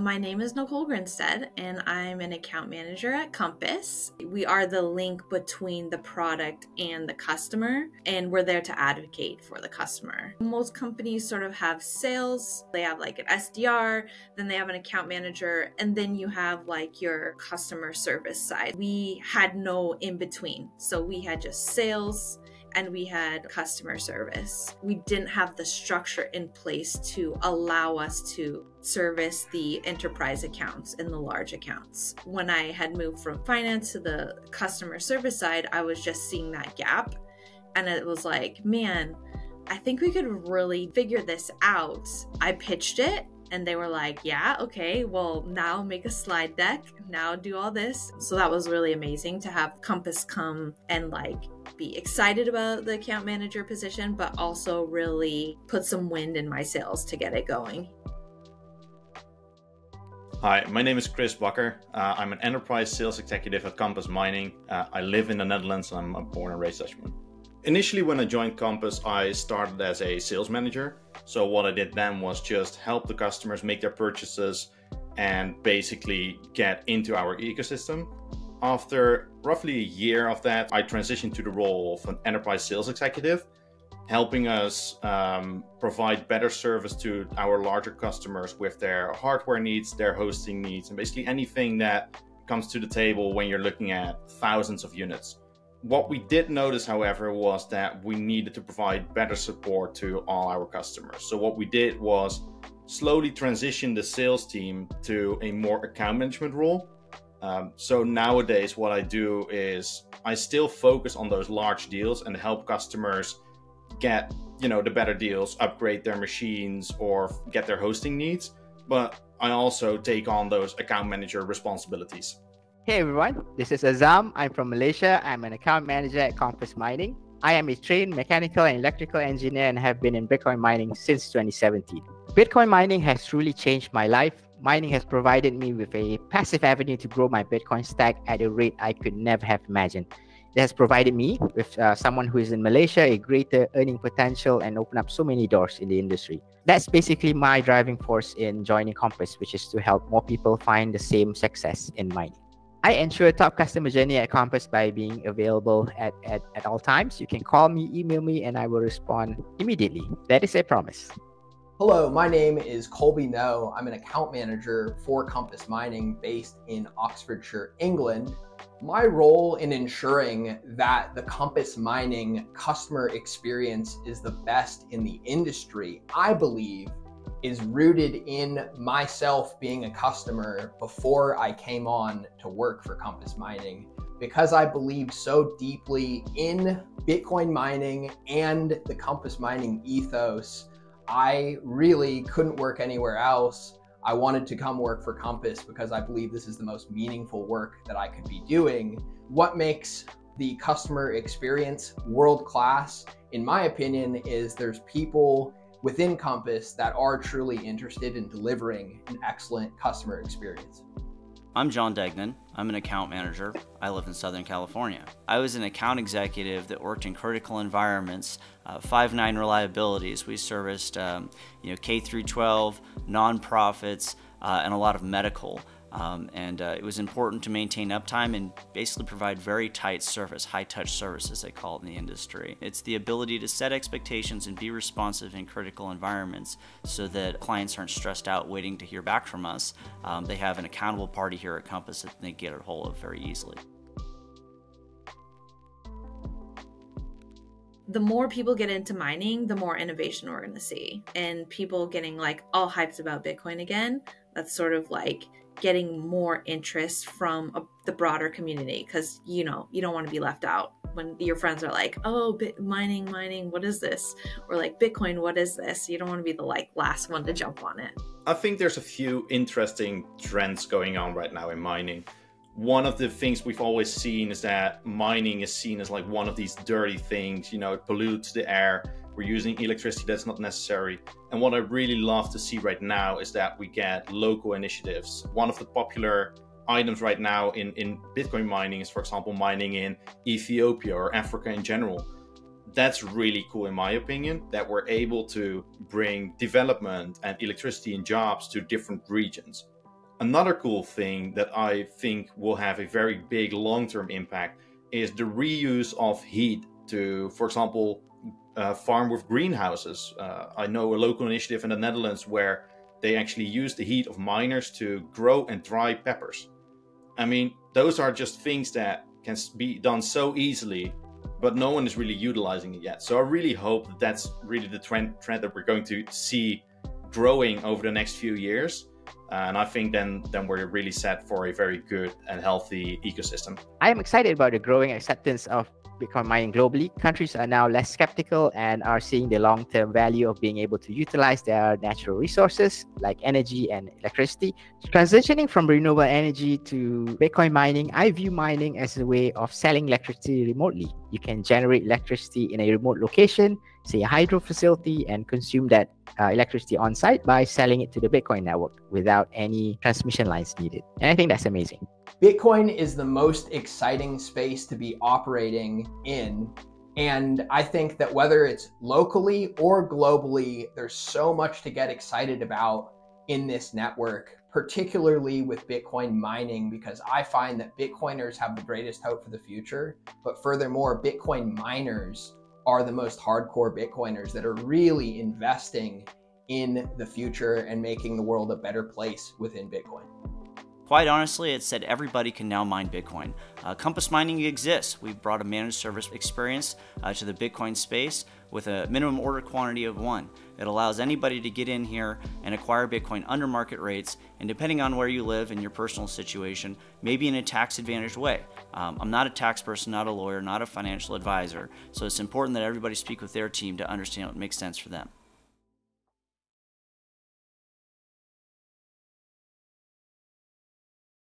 My name is Nicole Grinstead, and I'm an account manager at Compass. We are the link between the product and the customer, and we're there to advocate for the customer. Most companies sort of have sales, they have like an SDR, then they have an account manager, and then you have like your customer service side. We had no in between. So we had just sales and we had customer service. We didn't have the structure in place to allow us to service the enterprise accounts and the large accounts. When I had moved from finance to the customer service side, I was just seeing that gap. And it was like, man, I think we could really figure this out. I pitched it and they were like, yeah, okay, well, now make a slide deck, now do all this. So that was really amazing to have Compass come and like be excited about the account manager position, but also really put some wind in my sails to get it going. Hi, my name is Kris Bakker. Uh, I'm an enterprise sales executive at Compass Mining. Uh, I live in the Netherlands and I'm born and raised Dutchman. Initially, when I joined Compass, I started as a sales manager. So, what I did then was just help the customers make their purchases and basically get into our ecosystem. After roughly a year of that, I transitioned to the role of an enterprise sales executive, helping us um, provide better service to our larger customers with their hardware needs, their hosting needs, and basically anything that comes to the table when you're looking at thousands of units. What we did notice, however, was that we needed to provide better support to all our customers. So, what we did was slowly transition the sales team to a more account management role. Um, so, nowadays, what I do is I still focus on those large deals and help customers get you know the better deals upgrade their machines or get their hosting needs but i also take on those account manager responsibilities Hey everyone, this is Azam. I'm from Malaysia. I'm an account manager at Compass Mining. I am a trained mechanical and electrical engineer and have been in Bitcoin mining since 2017. Bitcoin mining has truly changed my life. Mining has provided me with a passive avenue to grow my Bitcoin stack at a rate I could never have imagined. It has provided me with uh, someone who is in Malaysia a greater earning potential and open up so many doors in the industry. That's basically my driving force in joining Compass, which is to help more people find the same success in mining. I ensure top customer journey at Compass by being available at, at, at all times. You can call me, email me, and I will respond immediately. That is a promise. Hello, my name is Colby Noe. I'm an account manager for Compass Mining based in Oxfordshire, England. My role in ensuring that the Compass Mining customer experience is the best in the industry, I believe, is rooted in myself being a customer before I came on to work for Compass Mining because I believe so deeply in Bitcoin mining and the Compass Mining ethos. I really couldn't work anywhere else. I wanted to come work for Compass because I believe this is the most meaningful work that I could be doing. What makes the customer experience world class, in my opinion, is there's people within Compass that are truly interested in delivering an excellent customer experience. I'm John Degnan. I'm an account manager. I live in Southern California. I was an account executive that worked in critical environments, uh, five nine reliabilities. We serviced, um, you know, K through 12, nonprofits, uh, and a lot of medical. Um, and uh, it was important to maintain uptime and basically provide very tight service, high touch service as they call it in the industry. It's the ability to set expectations and be responsive in critical environments so that clients aren't stressed out waiting to hear back from us. Um, they have an accountable party here at Compass that they get a hold of very easily. the more people get into mining, the more innovation we're going to see. And people getting like all hyped about Bitcoin again. That's sort of like getting more interest from a, the broader community because you know you don't want to be left out when your friends are like oh mining mining what is this? Or like bitcoin what is this? You don't want to be the like last one to jump on it. I think there's a few interesting trends going on right now in mining. One of the things we've always seen is that mining is seen as like one of these dirty things you know it pollutes the air we're using electricity that's not necessary. And what I really love to see right now is that we get local initiatives. One of the popular items right now in, in Bitcoin mining is, for example, mining in Ethiopia or Africa in general. That's really cool, in my opinion, that we're able to bring development and electricity and jobs to different regions. Another cool thing that I think will have a very big long term impact is the reuse of heat to, for example, uh, farm with greenhouses. Uh, I know a local initiative in the Netherlands where they actually use the heat of miners to grow and dry peppers. I mean, those are just things that can be done so easily, but no one is really utilizing it yet. So I really hope that that's really the trend, trend that we're going to see growing over the next few years. and I think then then we're really set for a very good and healthy ecosystem. I am excited about the growing acceptance of Bitcoin mining globally, countries are now less skeptical and are seeing the long term value of being able to utilize their natural resources like energy and electricity. Transitioning from renewable energy to Bitcoin mining, I view mining as a way of selling electricity remotely. You can generate electricity in a remote location, say a hydro facility, and consume that uh, electricity on site by selling it to the Bitcoin network without any transmission lines needed. And I think that's amazing. Bitcoin is the most exciting space to be operating in. And I think that whether it's locally or globally, there's so much to get excited about in this network, particularly with Bitcoin mining, because I find that Bitcoiners have the greatest hope for the future. But furthermore, Bitcoin miners are the most hardcore Bitcoiners that are really investing in the future and making the world a better place within Bitcoin. Quite honestly, it said everybody can now mine Bitcoin. Uh, Compass Mining exists. We've brought a managed service experience uh, to the Bitcoin space with a minimum order quantity of one. It allows anybody to get in here and acquire Bitcoin under market rates, and depending on where you live and your personal situation, maybe in a tax advantaged way. Um, I'm not a tax person, not a lawyer, not a financial advisor, so it's important that everybody speak with their team to understand what makes sense for them.